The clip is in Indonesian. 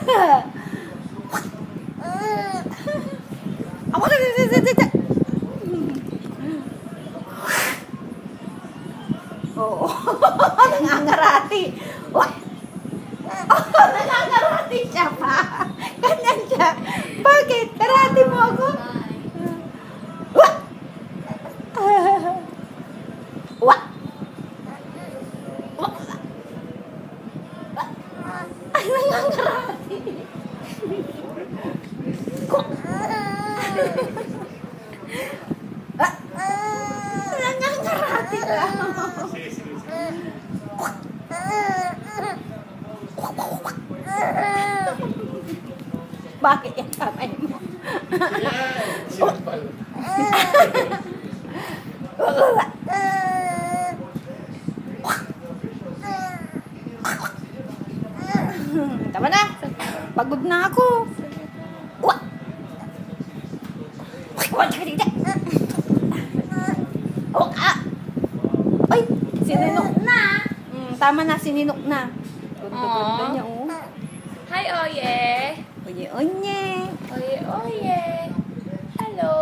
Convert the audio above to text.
Apa? Oh, nangangarati. Wah. Oh, nangangarati siya pa. Ganyan siya. Bakit? Karati mo ako? Wah. Wah. Wah. Ay, nangangarati. Ah. Nangangarati ka. Bakit yung kamay mo? Sinampal. Tama na. Pagod na ako. Wa! Wa, tsaka dito. Oh, ah! Ay, sininok na. Mm, tama na, sininok na. Ganda-ganda niya, oh. Hi, Oye. Oye, onye. Oye, Oye. Hello.